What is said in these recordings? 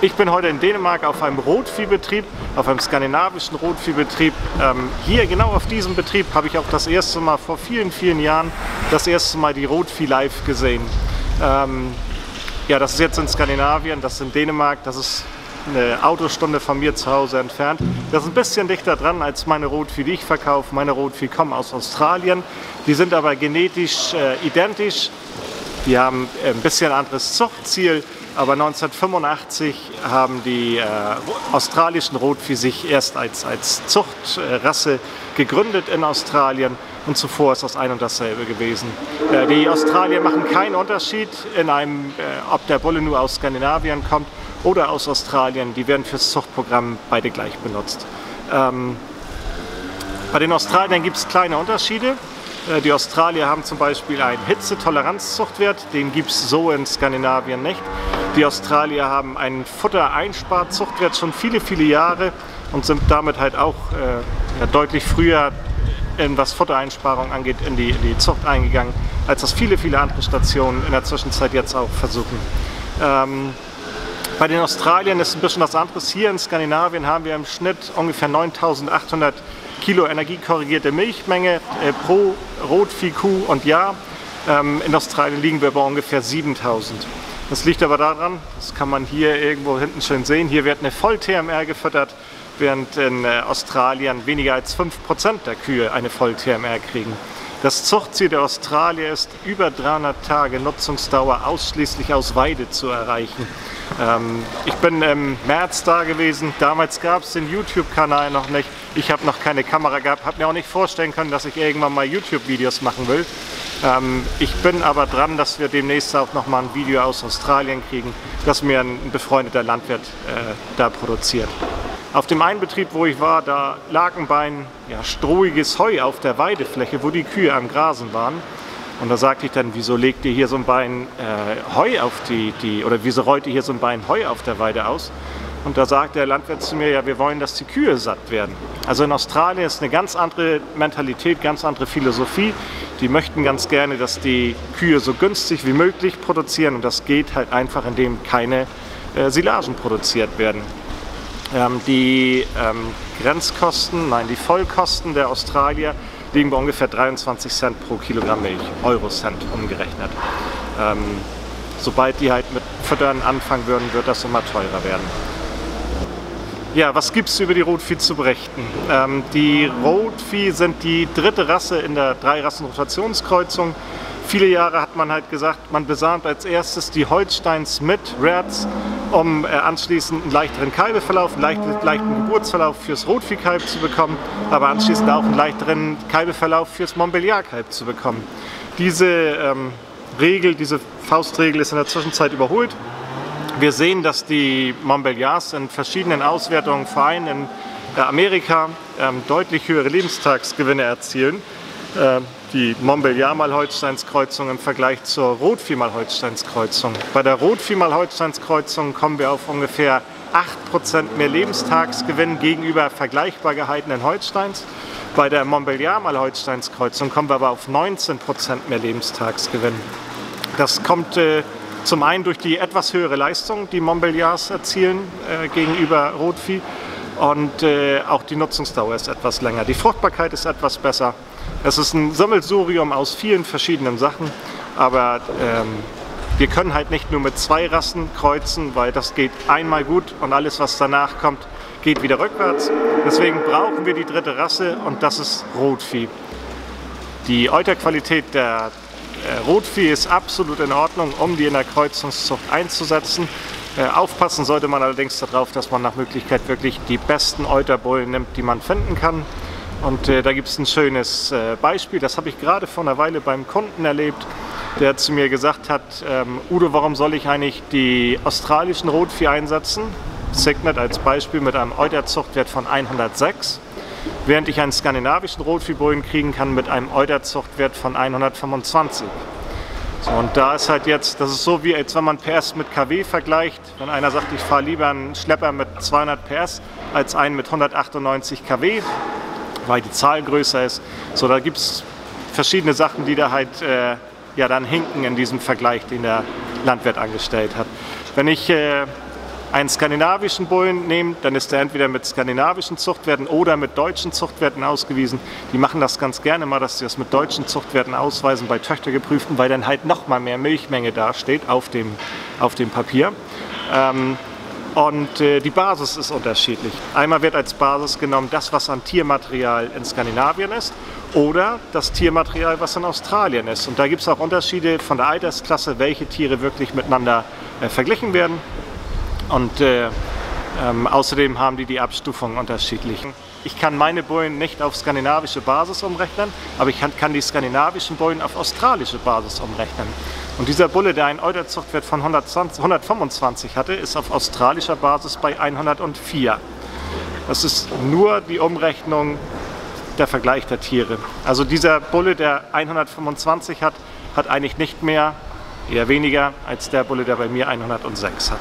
Ich bin heute in Dänemark auf einem Rotviehbetrieb, auf einem skandinavischen Rotviehbetrieb. Ähm, hier genau auf diesem Betrieb habe ich auch das erste Mal vor vielen, vielen Jahren das erste Mal die Rotvieh live gesehen. Ähm, ja, das ist jetzt in Skandinavien, das ist in Dänemark, das ist eine Autostunde von mir zu Hause entfernt. Das ist ein bisschen dichter dran als meine Rotvieh, die ich verkaufe. Meine Rotvieh kommen aus Australien. Die sind aber genetisch äh, identisch. Die haben ein bisschen anderes Zuchtziel. Aber 1985 haben die äh, australischen Rotvieh sich erst als, als Zuchtrasse gegründet in Australien und zuvor ist das ein und dasselbe gewesen. Äh, die Australier machen keinen Unterschied in einem, äh, ob der Bulle nur aus Skandinavien kommt oder aus Australien. Die werden fürs Zuchtprogramm beide gleich benutzt. Ähm, bei den Australiern gibt es kleine Unterschiede. Äh, die Australier haben zum Beispiel einen Hitzetoleranzzuchtwert, den gibt es so in Skandinavien nicht. Die Australier haben einen Futtereinsparzuchtwert schon viele, viele Jahre und sind damit halt auch äh, ja, deutlich früher, in was Futtereinsparung angeht, in die, in die Zucht eingegangen, als das viele, viele andere Stationen in der Zwischenzeit jetzt auch versuchen. Ähm, bei den Australiern ist ein bisschen was anderes. Hier in Skandinavien haben wir im Schnitt ungefähr 9800 Kilo energiekorrigierte Milchmenge äh, pro Rotviehkuh und Jahr. Ähm, in Australien liegen wir bei ungefähr 7000. Das liegt aber daran, das kann man hier irgendwo hinten schön sehen, hier wird eine Voll-TMR gefüttert, während in äh, Australien weniger als 5% der Kühe eine Voll-TMR kriegen. Das Zuchtziel der Australier ist, über 300 Tage Nutzungsdauer ausschließlich aus Weide zu erreichen. Ähm, ich bin im März da gewesen, damals gab es den YouTube-Kanal noch nicht. Ich habe noch keine Kamera gehabt, habe mir auch nicht vorstellen können, dass ich irgendwann mal YouTube-Videos machen will. Ähm, ich bin aber dran, dass wir demnächst auch noch mal ein Video aus Australien kriegen, das mir ein befreundeter Landwirt äh, da produziert. Auf dem einen Betrieb, wo ich war, da lag ein Bein ja, strohiges Heu auf der Weidefläche, wo die Kühe am Grasen waren. Und da sagte ich dann, wieso legt ihr hier so ein Bein äh, Heu auf die, die, oder wieso rollt ihr hier so ein Bein Heu auf der Weide aus? Und da sagt der Landwirt zu mir, ja, wir wollen, dass die Kühe satt werden. Also in Australien ist eine ganz andere Mentalität, ganz andere Philosophie. Die möchten ganz gerne, dass die Kühe so günstig wie möglich produzieren und das geht halt einfach, indem keine äh, Silagen produziert werden. Ähm, die ähm, Grenzkosten, nein, die Vollkosten der Australier liegen bei ungefähr 23 Cent pro Kilogramm Milch, Eurocent umgerechnet. Ähm, sobald die halt mit Füttern anfangen würden, wird das immer teurer werden. Ja, was gibt es über die Rotvieh zu berichten? Ähm, die Rotvieh sind die dritte Rasse in der Drei-Rassen-Rotationskreuzung. Viele Jahre hat man halt gesagt, man besamt als erstes die Holsteins mit Reds, um äh, anschließend einen leichteren Kalbeverlauf, einen leichten, leichten Geburtsverlauf fürs Rotviehkalb zu bekommen, aber anschließend auch einen leichteren Kalbeverlauf fürs Montbéliard-Kalb zu bekommen. Diese ähm, Regel, diese Faustregel ist in der Zwischenzeit überholt. Wir sehen, dass die Montbéliards in verschiedenen Auswertungen, allem in äh, Amerika, ähm, deutlich höhere Lebenstagsgewinne erzielen. Äh, die Montbéliard-Malholsteins-Kreuzung im Vergleich zur Rotvieh-Malholsteins-Kreuzung. Bei der Rotvieh-Malholsteins-Kreuzung kommen wir auf ungefähr 8% mehr Lebenstagsgewinn gegenüber vergleichbar gehaltenen Holsteins. Bei der Montbéliard-Malholsteins-Kreuzung kommen wir aber auf 19% mehr Lebenstagsgewinn. Das kommt äh, zum einen durch die etwas höhere Leistung, die Montbéliards erzielen äh, gegenüber Rotvieh und äh, auch die Nutzungsdauer ist etwas länger. Die Fruchtbarkeit ist etwas besser. Es ist ein Sammelsurium aus vielen verschiedenen Sachen, aber ähm, wir können halt nicht nur mit zwei Rassen kreuzen, weil das geht einmal gut und alles, was danach kommt, geht wieder rückwärts. Deswegen brauchen wir die dritte Rasse und das ist Rotvieh. Die Euterqualität der äh, Rotvieh ist absolut in Ordnung, um die in der Kreuzungszucht einzusetzen. Äh, aufpassen sollte man allerdings darauf, dass man nach Möglichkeit wirklich die besten Euterbullen nimmt, die man finden kann. Und äh, da gibt es ein schönes äh, Beispiel, das habe ich gerade vor einer Weile beim Kunden erlebt, der zu mir gesagt hat, ähm, Udo, warum soll ich eigentlich die australischen Rotvieh einsetzen? Signet als Beispiel mit einem Euterzuchtwert von 106, während ich einen skandinavischen Rotviehbullen kriegen kann mit einem Euterzuchtwert von 125. So, und da ist halt jetzt, das ist so wie als wenn man PS mit KW vergleicht. Wenn einer sagt, ich fahre lieber einen Schlepper mit 200 PS als einen mit 198 kW, weil die Zahl größer ist. So, da gibt es verschiedene Sachen, die da halt äh, ja, dann hinken in diesem Vergleich, den der Landwirt angestellt hat. Wenn ich äh, einen skandinavischen Bullen nehmen, dann ist er entweder mit skandinavischen Zuchtwerten oder mit deutschen Zuchtwerten ausgewiesen. Die machen das ganz gerne mal, dass sie das mit deutschen Zuchtwerten ausweisen bei Töchtergeprüften, weil dann halt noch mal mehr Milchmenge dasteht auf dem, auf dem Papier. Ähm, und äh, die Basis ist unterschiedlich. Einmal wird als Basis genommen das, was an Tiermaterial in Skandinavien ist oder das Tiermaterial, was in Australien ist. Und da gibt es auch Unterschiede von der Altersklasse, welche Tiere wirklich miteinander äh, verglichen werden. Und äh, ähm, außerdem haben die die Abstufungen unterschiedlich. Ich kann meine Bullen nicht auf skandinavische Basis umrechnen, aber ich kann, kann die skandinavischen Bullen auf australische Basis umrechnen. Und dieser Bulle, der einen Euterzuchtwert von 120, 125 hatte, ist auf australischer Basis bei 104. Das ist nur die Umrechnung der Vergleich der Tiere. Also dieser Bulle, der 125 hat, hat eigentlich nicht mehr, eher weniger, als der Bulle, der bei mir 106 hat.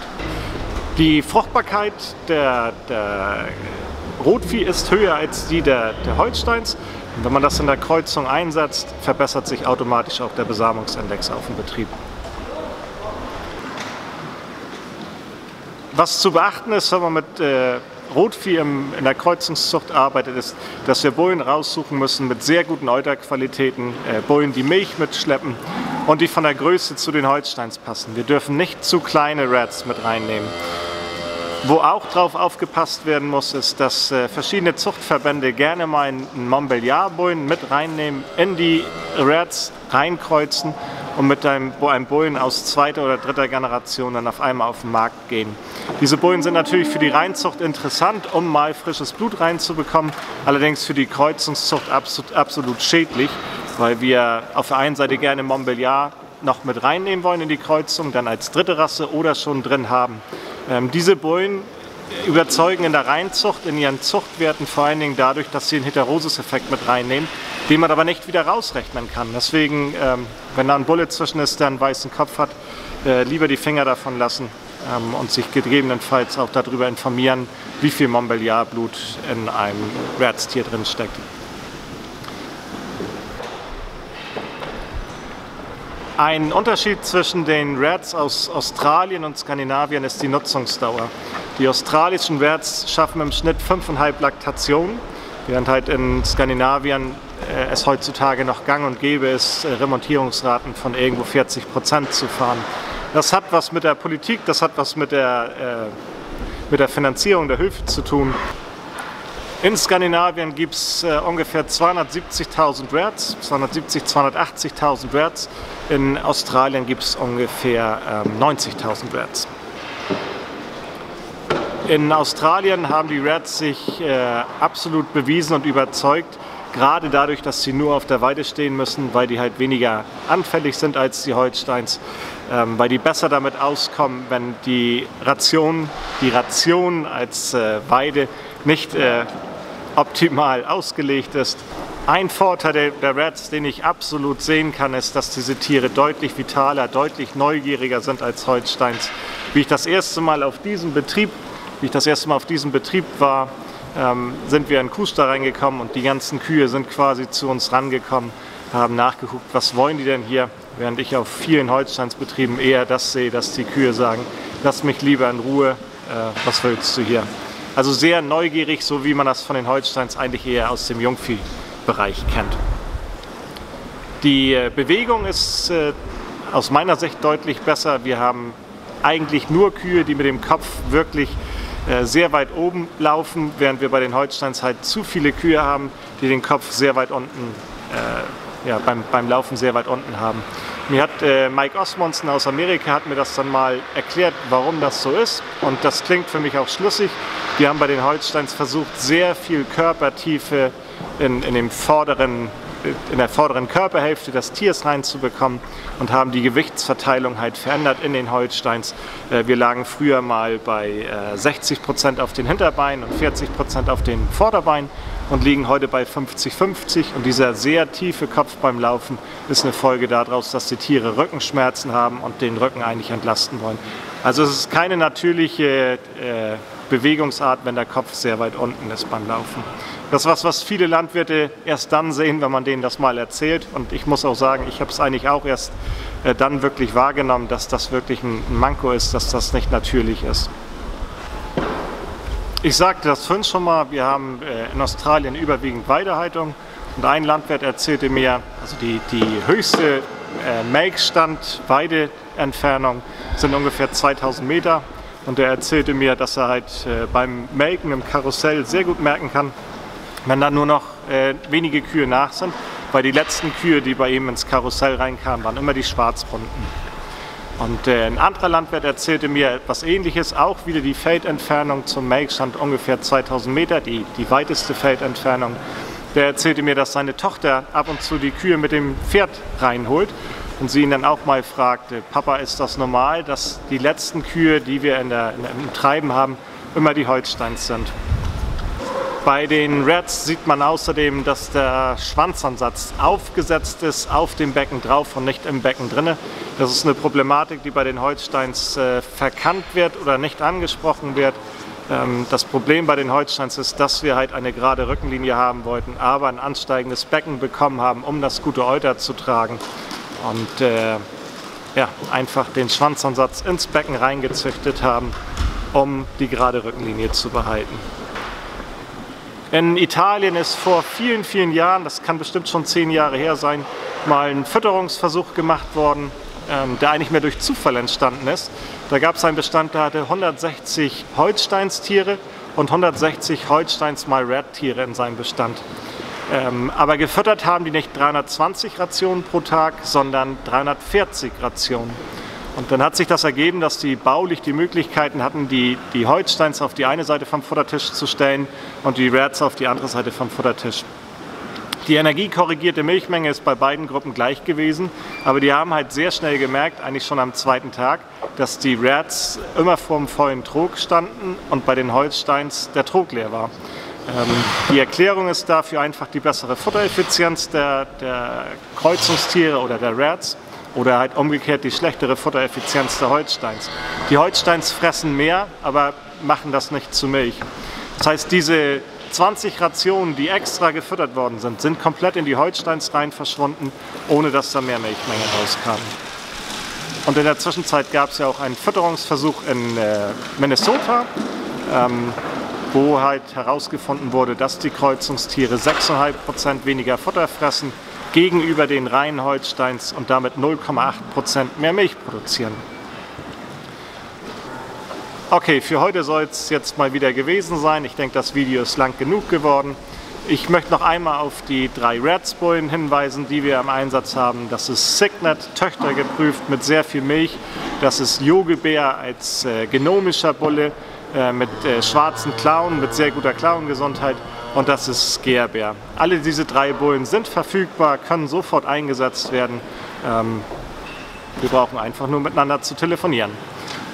Die Fruchtbarkeit der, der Rotvieh ist höher als die der, der Holsteins. Und wenn man das in der Kreuzung einsetzt, verbessert sich automatisch auch der Besamungsindex auf dem Betrieb. Was zu beachten ist, wenn man mit äh, Rotvieh im, in der Kreuzungszucht arbeitet, ist, dass wir Bullen raussuchen müssen mit sehr guten Euterqualitäten, äh, Bullen, die Milch mitschleppen und die von der Größe zu den Holsteins passen. Wir dürfen nicht zu kleine Rats mit reinnehmen. Wo auch darauf aufgepasst werden muss, ist, dass äh, verschiedene Zuchtverbände gerne mal einen Montbéliard-Bullen mit reinnehmen, in die Rats reinkreuzen und mit einem, einem Bullen aus zweiter oder dritter Generation dann auf einmal auf den Markt gehen. Diese Bullen sind natürlich für die Reinzucht interessant, um mal frisches Blut reinzubekommen, allerdings für die Kreuzungszucht absolut, absolut schädlich, weil wir auf der einen Seite gerne Montbéliard noch mit reinnehmen wollen in die Kreuzung, dann als dritte Rasse oder schon drin haben. Ähm, diese Bullen überzeugen in der Reinzucht, in ihren Zuchtwerten vor allen Dingen dadurch, dass sie einen Heterosis-Effekt mit reinnehmen, den man aber nicht wieder rausrechnen kann. Deswegen, ähm, wenn da ein Bulle zwischen ist, der einen weißen Kopf hat, äh, lieber die Finger davon lassen ähm, und sich gegebenenfalls auch darüber informieren, wie viel Montbéliard-Blut in einem Ratstier drin steckt. Ein Unterschied zwischen den Rats aus Australien und Skandinavien ist die Nutzungsdauer. Die australischen Rats schaffen im Schnitt 5,5 Laktationen, während halt in Skandinavien äh, es heutzutage noch gang und gäbe ist, äh, Remontierungsraten von irgendwo 40 Prozent zu fahren. Das hat was mit der Politik, das hat was mit der, äh, mit der Finanzierung der Höfe zu tun. In Skandinavien gibt es äh, ungefähr 270.000 Rats, 270, 280.000 Rats. In Australien gibt es ungefähr ähm, 90.000 Rats. In Australien haben die Rats sich äh, absolut bewiesen und überzeugt, gerade dadurch, dass sie nur auf der Weide stehen müssen, weil die halt weniger anfällig sind als die Holsteins, ähm, weil die besser damit auskommen, wenn die Ration, die Ration als äh, Weide nicht äh, optimal ausgelegt ist. Ein Vorteil der, Rats, den ich absolut sehen kann, ist, dass diese Tiere deutlich vitaler, deutlich neugieriger sind als Holsteins. Wie ich das erste Mal auf diesem Betrieb, wie ich das erste Mal auf diesem Betrieb war, ähm, sind wir in Kuster reingekommen und die ganzen Kühe sind quasi zu uns rangekommen, haben nachgeguckt, was wollen die denn hier, während ich auf vielen Holsteinsbetrieben eher das sehe, dass die Kühe sagen, lass mich lieber in Ruhe, äh, was willst du hier? Also sehr neugierig, so wie man das von den Holsteins eigentlich eher aus dem Jungviehbereich kennt. Die äh, Bewegung ist äh, aus meiner Sicht deutlich besser. Wir haben eigentlich nur Kühe, die mit dem Kopf wirklich äh, sehr weit oben laufen, während wir bei den Holsteins halt zu viele Kühe haben, die den Kopf sehr weit unten, äh, ja, beim, beim Laufen sehr weit unten haben. Mir hat äh, Mike Osmondson aus Amerika hat mir das dann mal erklärt, warum das so ist. Und das klingt für mich auch schlüssig. Wir haben bei den Holsteins versucht, sehr viel Körpertiefe in, in, dem vorderen, in der vorderen Körperhälfte des Tiers reinzubekommen und haben die Gewichtsverteilung halt verändert in den Holsteins. Äh, wir lagen früher mal bei 60 äh, Prozent auf den Hinterbeinen und 40 Prozent auf den Vorderbeinen und liegen heute bei 50-50. Und dieser sehr tiefe Kopf beim Laufen ist eine Folge daraus, dass die Tiere Rückenschmerzen haben und den Rücken eigentlich entlasten wollen. Also es ist keine natürliche äh, Bewegungsart, wenn der Kopf sehr weit unten ist beim Laufen. Das ist was, was viele Landwirte erst dann sehen, wenn man denen das mal erzählt. Und ich muss auch sagen, ich habe es eigentlich auch erst äh, dann wirklich wahrgenommen, dass das wirklich ein Manko ist, dass das nicht natürlich ist. Ich sagte das vorhin schon mal, wir haben äh, in Australien überwiegend Weidehaltung und ein Landwirt erzählte mir, also die, die höchste äh, Melkstand-Weideentfernung sind ungefähr 2000 Meter und er erzählte mir, dass er halt äh, beim Melken im Karussell sehr gut merken kann, wenn da nur noch wenige Kühe nach sind, weil die letzten Kühe, die bei ihm ins Karussell reinkamen, waren immer die Schwarzbrunnen. Und äh, ein anderer Landwirt erzählte mir etwas Ähnliches, auch wieder die Feldentfernung zum Melkstand ungefähr 2000 Meter, die, die weiteste Feldentfernung. Der erzählte mir, dass seine Tochter ab und zu die Kühe mit dem Pferd reinholt und sie ihn dann auch mal fragte, Papa, ist das normal, dass die letzten Kühe, die wir in der, in im Treiben haben, immer die Holsteins sind? Bei den Reds sieht man außerdem, dass der Schwanzansatz aufgesetzt ist auf dem Becken drauf und nicht im Becken drinne. Das ist eine Problematik, die bei den Holsteins äh, verkannt wird oder nicht angesprochen wird. Ähm, das Problem bei den Holsteins ist, dass wir halt eine gerade Rückenlinie haben wollten, aber ein ansteigendes Becken bekommen haben, um das gute Euter zu tragen. Und äh, ja, einfach den Schwanzansatz ins Becken reingezüchtet haben, um die gerade Rückenlinie zu behalten. In Italien ist vor vielen, vielen Jahren, das kann bestimmt schon zehn Jahre her sein, mal ein Fütterungsversuch gemacht worden, ähm, der eigentlich mehr durch Zufall entstanden ist. Da gab es einen Bestand, der hatte 160 Holsteinstiere und 160 Holsteins mal Red-Tiere in seinem Bestand. Ähm, aber gefüttert haben die nicht 320 Rationen pro Tag, sondern 340 Rationen. Und dann hat sich das ergeben, dass die baulich die Möglichkeiten hatten, die, die Holsteins auf die eine Seite vom Futtertisch zu stellen und die Reds auf die andere Seite vom Futtertisch. Die energiekorrigierte Milchmenge ist bei beiden Gruppen gleich gewesen, aber die haben halt sehr schnell gemerkt, eigentlich schon am zweiten Tag, dass die Reds immer vor dem vollen Trog standen und bei den Holsteins der Trog leer war. Ähm, die Erklärung ist dafür einfach die bessere Futtereffizienz der, der Kreuzungstiere oder der Reds oder halt umgekehrt die schlechtere Futtereffizienz der Holsteins. Die Holsteins fressen mehr, aber machen das nicht zu Milch. Das heißt, diese 20 Rationen, die extra gefüttert worden sind, sind komplett in die Holsteins rein verschwunden, ohne dass da mehr Milchmenge rauskam. Und in der Zwischenzeit gab es ja auch einen Fütterungsversuch in äh, Minnesota, ähm, wo halt herausgefunden wurde, dass die Kreuzungstiere 6,5% weniger Futter fressen gegenüber den reinen Holsteins und damit 0,8% mehr Milch produzieren. Okay, für heute soll es jetzt mal wieder gewesen sein. Ich denke, das Video ist lang genug geworden. Ich möchte noch einmal auf die drei Radsbullen hinweisen, die wir im Einsatz haben. Das ist Signet, Töchter geprüft mit sehr viel Milch. Das ist Jogebär als äh, genomischer Bulle äh, mit äh, schwarzen Klauen, mit sehr guter Klauengesundheit und das ist Scarebär. Alle diese drei Bullen sind verfügbar, können sofort eingesetzt werden. Ähm, wir brauchen einfach nur miteinander zu telefonieren.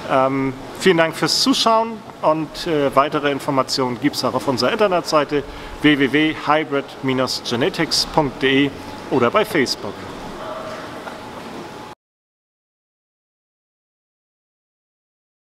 Ähm, vielen Dank fürs Zuschauen und äh, weitere Informationen gibt es auch auf unserer Internetseite www.hybrid-genetics.de oder bei Facebook.